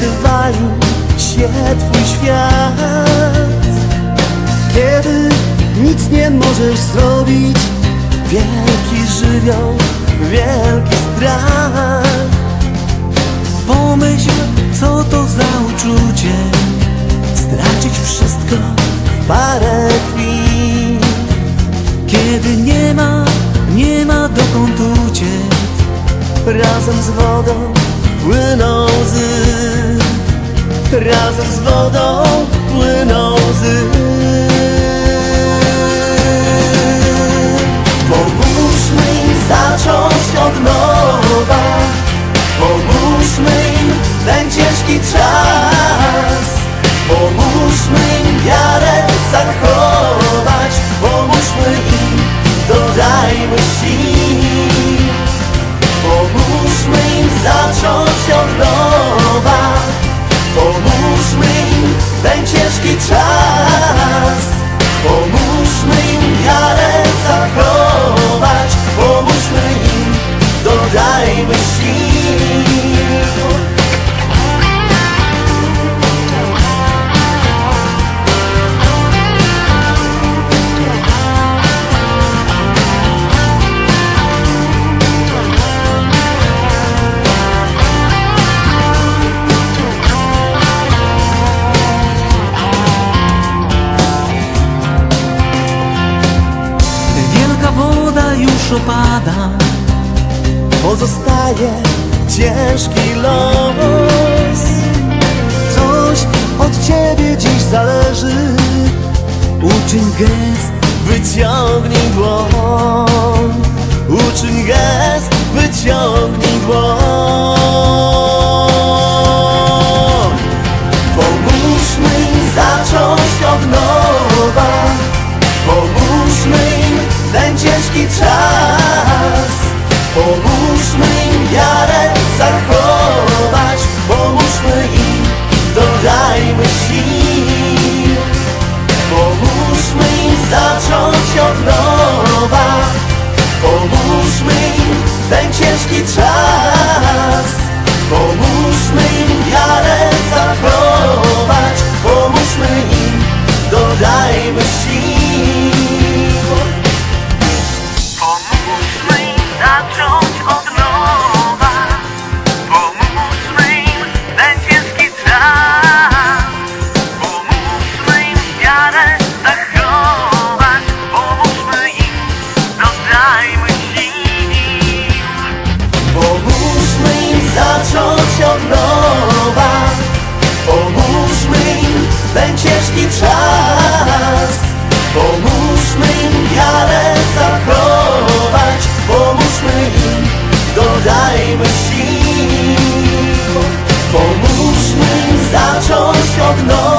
Kiedy się twój świat. Kiedy nic nie możesz zrobić Wielki żywioł, wielki strach. Pomyśl, co to za uczucie Stracić wszystko w parę chwil. Kiedy nie ma, nie ma dokąd uciec Razem z wodą płyną łzy. Razem z wodą płyną łzy Pozostaje ciężki los. Coś od ciebie dziś zależy. Uczyń gest, wyciągnij dłoń. Uczyń gest, wyciągnij dłoń ten ciężki czas. Pomóżmy im wiarę zachować Pomóżmy im, dodajmy sił. Pomóżmy im zacząć od nowa Pomóżmy im ten ciężki czas. Pomóżmy im wiarę zachować Pomóżmy im, dodajmy sił ten ciężki czas. Pomóżmy im wiarę zachować Pomóżmy im, dodajmy sił. Pomóżmy im zacząć od nowa